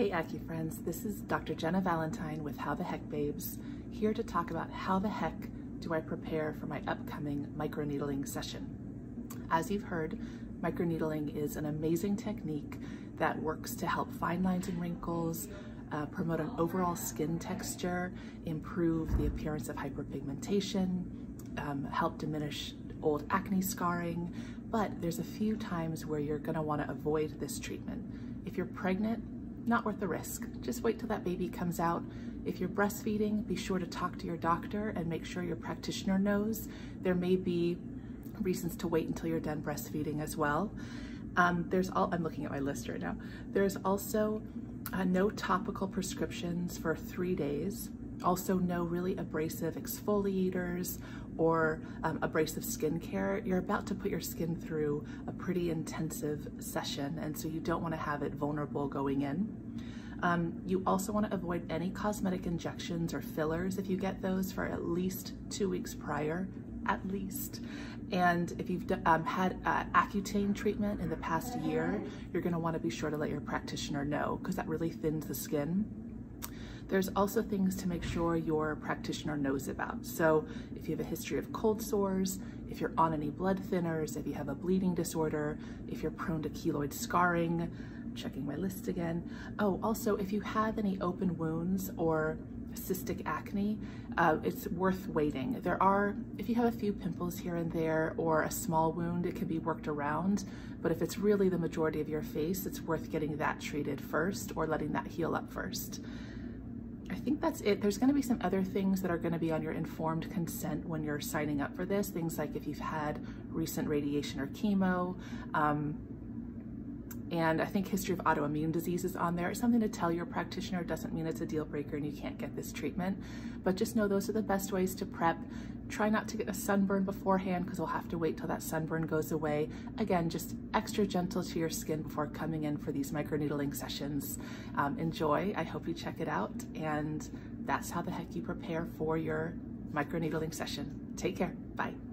Hey AccuFriends, this is Dr. Jenna Valentine with How the Heck Babes, here to talk about how the heck do I prepare for my upcoming microneedling session. As you've heard, microneedling is an amazing technique that works to help fine lines and wrinkles, uh, promote an overall skin texture, improve the appearance of hyperpigmentation, um, help diminish old acne scarring, but there's a few times where you're gonna wanna avoid this treatment. If you're pregnant, not worth the risk. Just wait till that baby comes out. If you're breastfeeding, be sure to talk to your doctor and make sure your practitioner knows. There may be reasons to wait until you're done breastfeeding as well. Um, there's all, I'm looking at my list right now. There's also uh, no topical prescriptions for three days. Also no really abrasive exfoliators or um, abrasive skincare. You're about to put your skin through a pretty intensive session and so you don't want to have it vulnerable going in. Um, you also want to avoid any cosmetic injections or fillers if you get those for at least two weeks prior, at least. And if you've um, had uh, Accutane treatment in the past year, you're going to want to be sure to let your practitioner know because that really thins the skin. There's also things to make sure your practitioner knows about. So if you have a history of cold sores, if you're on any blood thinners, if you have a bleeding disorder, if you're prone to keloid scarring, checking my list again. Oh, also if you have any open wounds or cystic acne, uh, it's worth waiting. There are, if you have a few pimples here and there or a small wound, it can be worked around. But if it's really the majority of your face, it's worth getting that treated first or letting that heal up first. I think that's it. There's gonna be some other things that are gonna be on your informed consent when you're signing up for this. Things like if you've had recent radiation or chemo, um, and I think history of autoimmune disease is on there. It's something to tell your practitioner. It doesn't mean it's a deal breaker and you can't get this treatment, but just know those are the best ways to prep. Try not to get a sunburn beforehand because we'll have to wait till that sunburn goes away. Again, just extra gentle to your skin before coming in for these microneedling sessions. Um, enjoy, I hope you check it out, and that's how the heck you prepare for your microneedling session. Take care, bye.